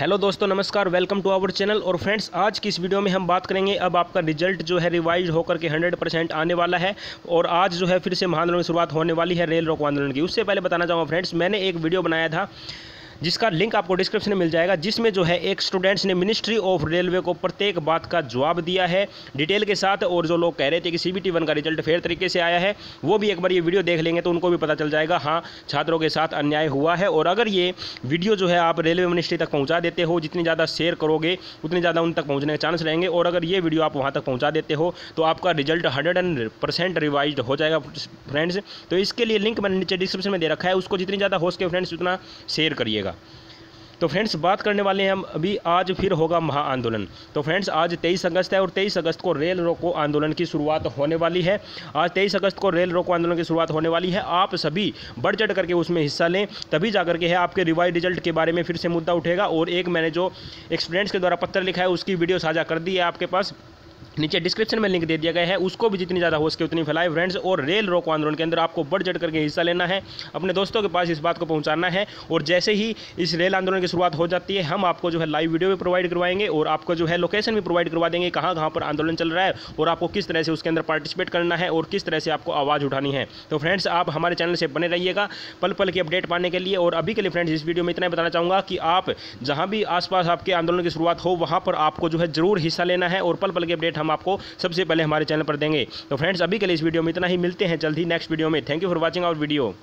Hello दोस्तों, नमस्कार welcome to our channel और फ्रेंड्स आज की इस वीडियो में हम बात करेंगे, अब आपका रिज़ल्ट जो है रिवाइज होकर के 100 परसेंट आने वाला है। और आज जो है फिर से महाआंदोलन की शुरुआत होने वाली है, रेल रोको आंदोलन की। उससे पहले बताना चाहूँगा फ्रेंड्स मैंने एक वीडियो बनाया था जिसका लिंक आपको डिस्क्रिप्शन में मिल जाएगा, जिसमें जो है एक स्टूडेंट्स ने मिनिस्ट्री ऑफ़ रेलवे को प्रत्येक बात का जवाब दिया है। डिटेल के साथ और जो लोग कह रहे थे कि सी बी वन का रिज़ल्ट फेयर तरीके से आया है, वो भी एक बार ये वीडियो देख लेंगे तो उनको भी पता चल जाएगा। हाँ छात्रों के साथ अन्याय हुआ है और अगर ये वीडियो जो है आप रेलवे मिनिस्ट्री तक पहुँचा देते हो, जितनी ज़्यादा शेयर करोगे, उतनी ज़्यादा उन तक पहुँचने के चांस रहेंगे और अगर ये वीडियो आप वहाँ तक पहुँचा देते हो तो आपका रिज़ल्ट हंड्रेड परसेंट रिवाइज हो जाएगा फ्रेंड्स तो इसके लिए लिंक मैंने नीचे डिस्क्रिप्शन में दे रखा है, उसको जितनी ज़्यादा हो सके फ्रेंड्स उतना शेयर करिएगा। तो फ्रेंड्स, बात करने वाले हैं हम अभी, आज फिर होगा महा आंदोलन तो फ्रेंड्स, आज तेईस अगस्त है और तेईस अगस्त को रेल रोको आंदोलन की शुरुआत होने वाली है। आज तेईस अगस्त को रेल रोको आंदोलन की शुरुआत होने वाली है। आप सभी बढ़ चढ़ करके उसमें हिस्सा लें, तभी जाकर के है आपके रिवाइज रिज़ल्ट के बारे में फिर से मुद्दा उठेगा। और एक मैंने जो एक्सपीरियंस के द्वारा पत्र लिखा है, उसकी वीडियो साझा कर दी है आपके पास। नीचे डिस्क्रिप्शन में लिंक दे दिया गया है। उसको भी जितनी ज़्यादा हो सके उतनी फैलाए। फ्रेंड्स, और रेल रोको आंदोलन के अंदर आपको बढ़ चढ़ करके हिस्सा लेना है। अपने दोस्तों के पास इस बात को पहुंचाना है। और जैसे ही इस रेल आंदोलन की शुरुआत हो जाती है, हम आपको जो है लाइव वीडियो भी प्रोवाइड करवाएँगे और आपको जो है लोकेशन भी प्रोवाइड करवा देंगे, कहाँ कहाँ पर आंदोलन चल रहा है और आपको किस तरह से उसके अंदर पार्टिसिपेट करना है और किस तरह से आपको आवाज़ उठानी है। तो फ्रेंड्स, आप हमारे चैनल से बने रहिएगा पल पल की अपडेट पाने के लिए। और अभी के लिए फ्रेंड्स, इस वीडियो में इतना बताना चाहूँगा कि आप जहाँ भी आसपास आपके आंदोलन की शुरुआत हो, वहाँ पर आपको जो है ज़रूर हिस्सा लेना है और पल पल की अपडेट हम आपको सबसे पहले हमारे चैनल पर देंगे। तो फ्रेंड्स, अभी के लिए इस वीडियो में इतना ही। मिलते हैं जल्द ही नेक्स्ट वीडियो में। Thank you for watching our video